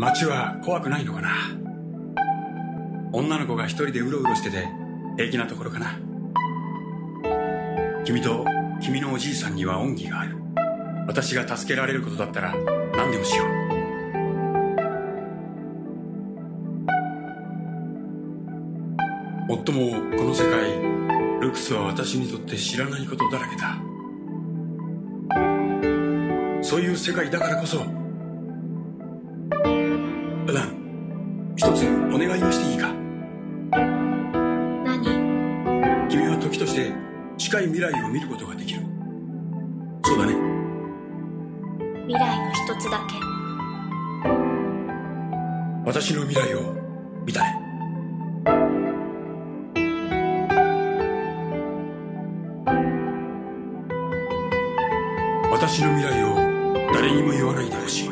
街は怖くないのかな？女の子が一人でうろうろしてて平気なところかな？君と君のおじいさんには恩義がある。私が助けられることだったら何でもしよう。もっともこの世界ルクスは私にとって知らないことだらけだ。そういう世界だからこそとして近い未来を見ることができる。そうだね。未来の一つだけ。私の未来を見たね私の未来を誰にも言わないでほしい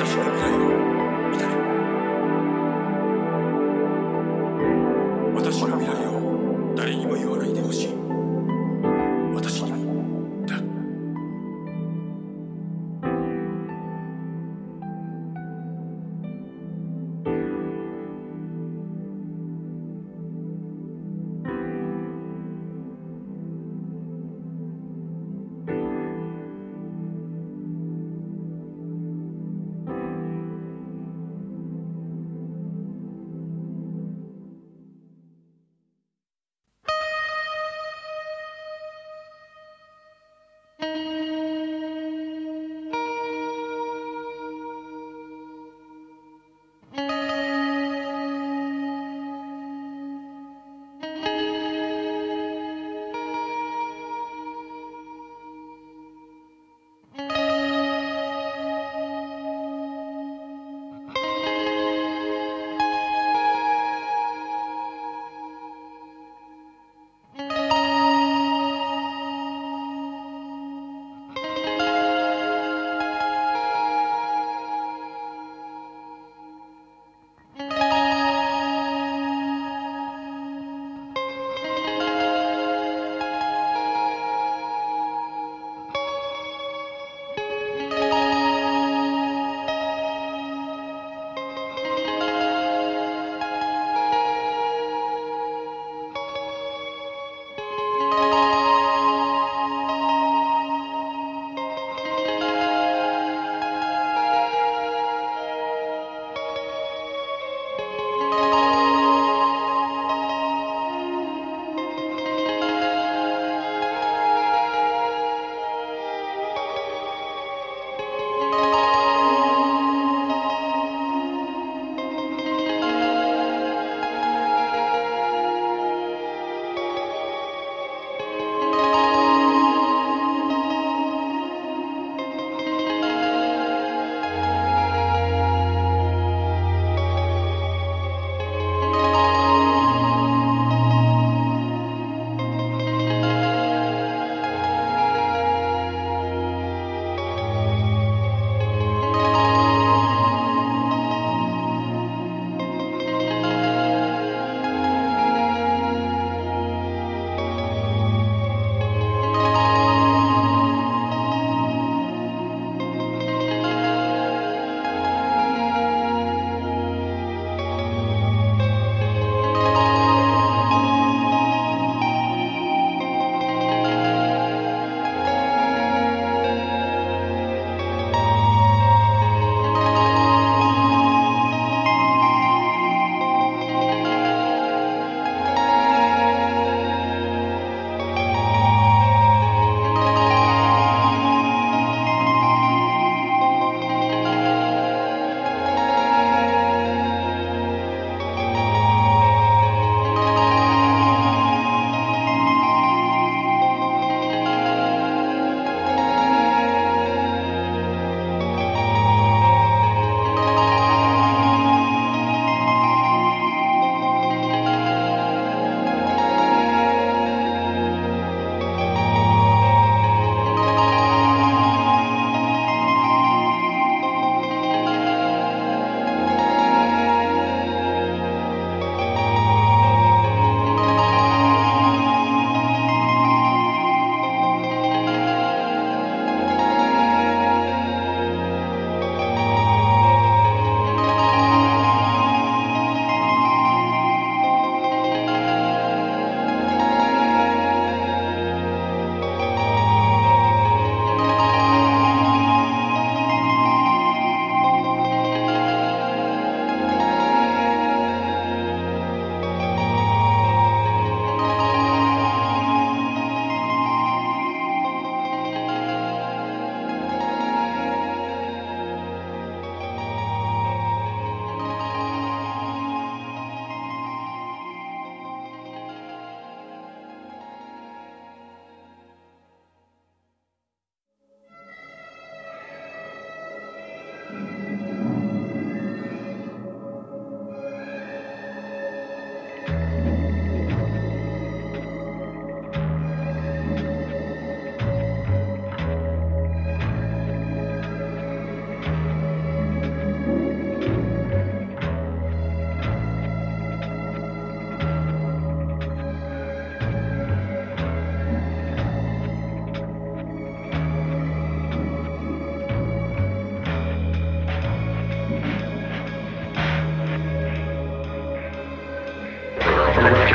the show.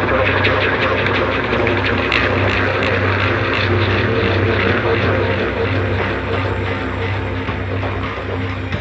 Thank you.